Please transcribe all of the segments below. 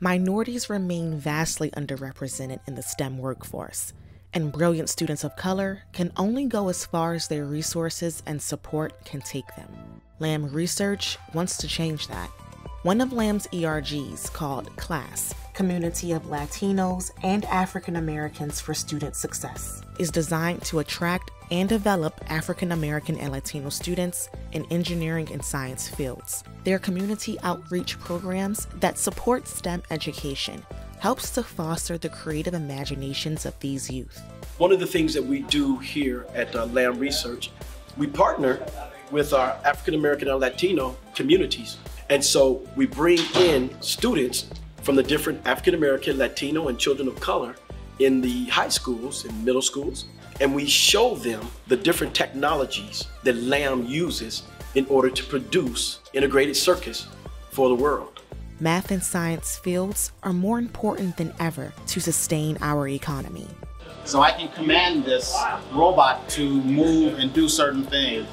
minorities remain vastly underrepresented in the STEM workforce, and brilliant students of color can only go as far as their resources and support can take them. LAM Research wants to change that. One of LAM's ERGs, called CLASS, Community of Latinos and African Americans for Student Success, is designed to attract and develop African American and Latino students in engineering and science fields. Their community outreach programs that support STEM education helps to foster the creative imaginations of these youth. One of the things that we do here at uh, LAM Research, we partner with our African American and Latino communities. And so we bring in students from the different African American, Latino, and children of color in the high schools and middle schools and we show them the different technologies that LAM uses in order to produce integrated circuits for the world. Math and science fields are more important than ever to sustain our economy. So I can command this robot to move and do certain things.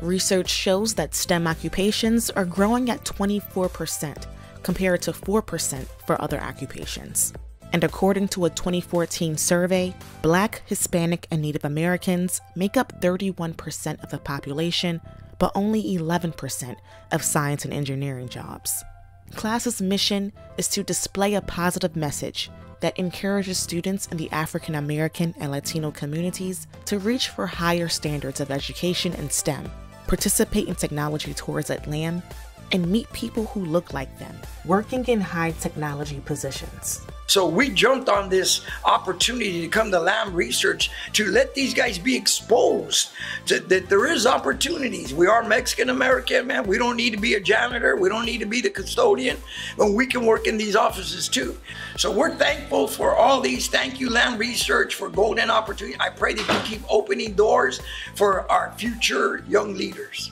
Research shows that STEM occupations are growing at 24% compared to 4% for other occupations. And according to a 2014 survey, Black, Hispanic, and Native Americans make up 31% of the population, but only 11% of science and engineering jobs. Class's mission is to display a positive message that encourages students in the African American and Latino communities to reach for higher standards of education in STEM, participate in technology tours at LAM, and meet people who look like them, working in high technology positions. So we jumped on this opportunity to come to LAM Research to let these guys be exposed to, that there is opportunities. We are Mexican American, man. We don't need to be a janitor. We don't need to be the custodian, but we can work in these offices too. So we're thankful for all these. Thank you, LAM Research, for golden opportunity. I pray that you keep opening doors for our future young leaders.